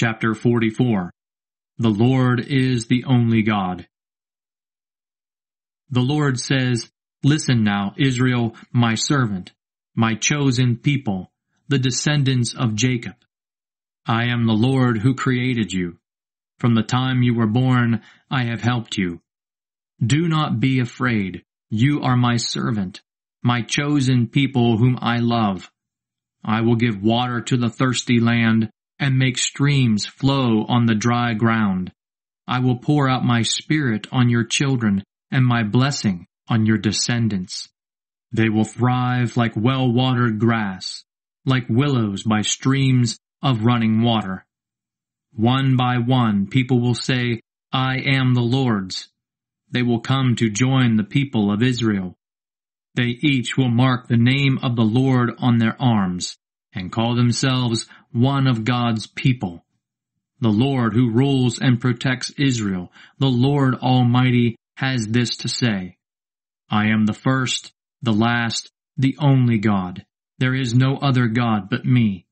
Chapter 44 The Lord is the only God. The Lord says, Listen now, Israel, my servant, my chosen people, the descendants of Jacob. I am the Lord who created you. From the time you were born, I have helped you. Do not be afraid. You are my servant, my chosen people whom I love. I will give water to the thirsty land and make streams flow on the dry ground. I will pour out my spirit on your children and my blessing on your descendants. They will thrive like well-watered grass, like willows by streams of running water. One by one, people will say, I am the Lord's. They will come to join the people of Israel. They each will mark the name of the Lord on their arms and call themselves one of God's people. The Lord who rules and protects Israel, the Lord Almighty has this to say. I am the first, the last, the only God. There is no other God but me.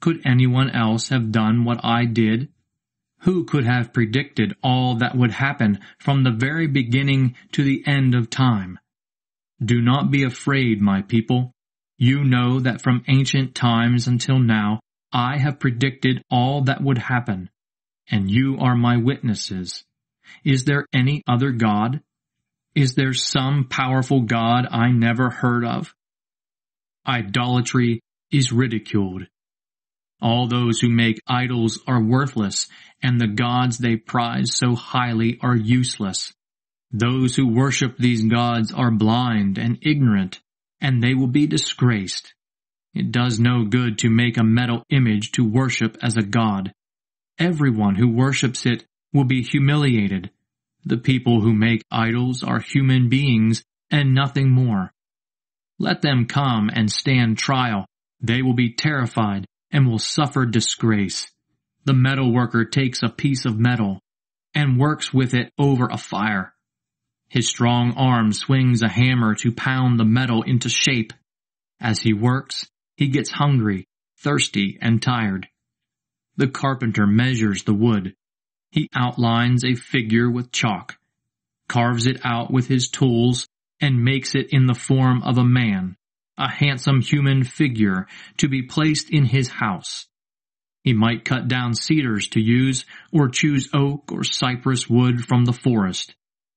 Could anyone else have done what I did? Who could have predicted all that would happen from the very beginning to the end of time? Do not be afraid, my people. You know that from ancient times until now, I have predicted all that would happen, and you are my witnesses. Is there any other God? Is there some powerful God I never heard of? Idolatry is ridiculed. All those who make idols are worthless, and the gods they prize so highly are useless. Those who worship these gods are blind and ignorant, and they will be disgraced. It does no good to make a metal image to worship as a god. Everyone who worships it will be humiliated. The people who make idols are human beings and nothing more. Let them come and stand trial. They will be terrified and will suffer disgrace. The metal worker takes a piece of metal and works with it over a fire. His strong arm swings a hammer to pound the metal into shape. As he works, he gets hungry, thirsty, and tired. The carpenter measures the wood. He outlines a figure with chalk, carves it out with his tools, and makes it in the form of a man, a handsome human figure to be placed in his house. He might cut down cedars to use, or choose oak or cypress wood from the forest,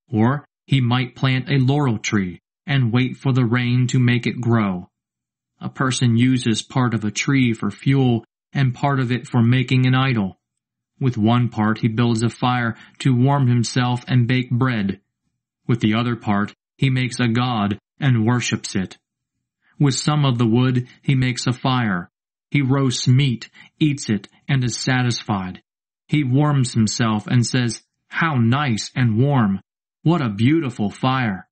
or he might plant a laurel tree and wait for the rain to make it grow. A person uses part of a tree for fuel and part of it for making an idol. With one part he builds a fire to warm himself and bake bread. With the other part he makes a god and worships it. With some of the wood he makes a fire. He roasts meat, eats it, and is satisfied. He warms himself and says, How nice and warm! What a beautiful fire!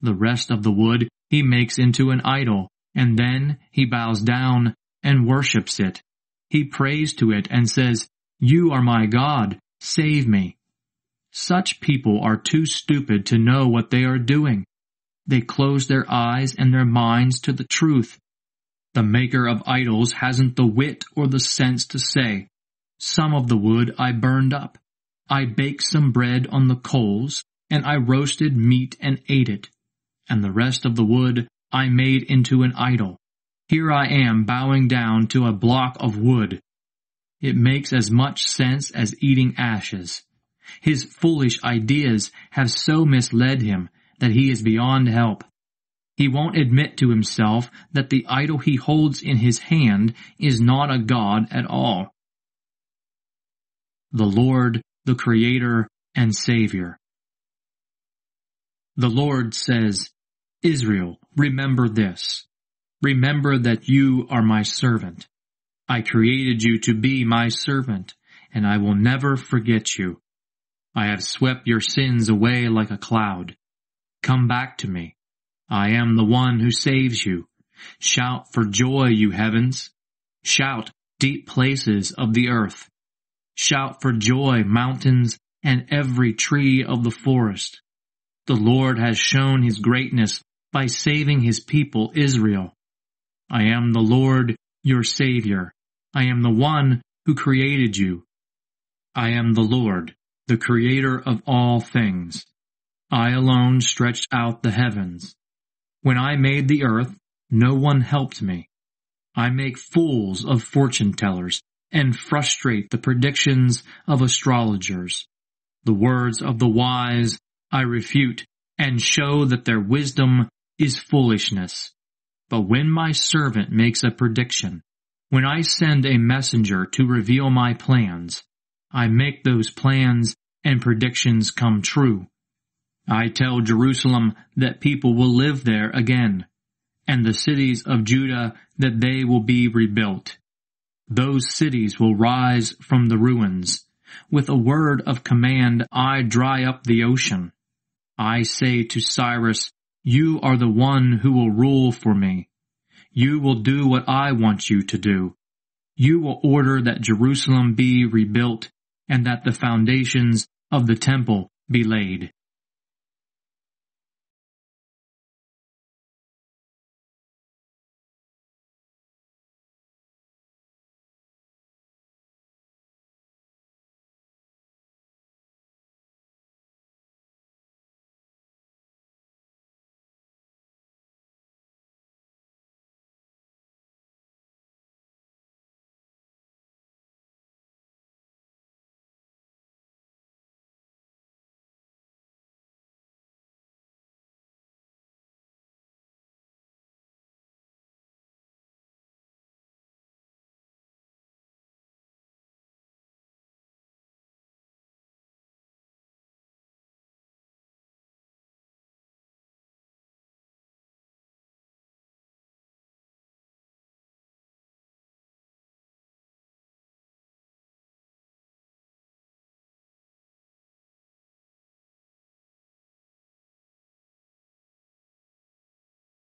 The rest of the wood he makes into an idol, and then he bows down and worships it. He prays to it and says, You are my God, save me. Such people are too stupid to know what they are doing. They close their eyes and their minds to the truth. The maker of idols hasn't the wit or the sense to say, Some of the wood I burned up. I baked some bread on the coals, and I roasted meat and ate it, and the rest of the wood I made into an idol. Here I am bowing down to a block of wood. It makes as much sense as eating ashes. His foolish ideas have so misled him that he is beyond help. He won't admit to himself that the idol he holds in his hand is not a God at all. The Lord, the Creator and Savior. The Lord says, Israel, remember this. Remember that you are my servant. I created you to be my servant, and I will never forget you. I have swept your sins away like a cloud. Come back to me. I am the one who saves you. Shout for joy, you heavens. Shout, deep places of the earth. Shout for joy, mountains, and every tree of the forest. The Lord has shown his greatness by saving his people Israel. I am the Lord, your Savior. I am the one who created you. I am the Lord, the creator of all things. I alone stretched out the heavens. When I made the earth, no one helped me. I make fools of fortune tellers and frustrate the predictions of astrologers. The words of the wise I refute and show that their wisdom is foolishness. But when my servant makes a prediction, when I send a messenger to reveal my plans, I make those plans and predictions come true. I tell Jerusalem that people will live there again, and the cities of Judah that they will be rebuilt. Those cities will rise from the ruins. With a word of command, I dry up the ocean. I say to Cyrus, you are the one who will rule for me. You will do what I want you to do. You will order that Jerusalem be rebuilt and that the foundations of the temple be laid.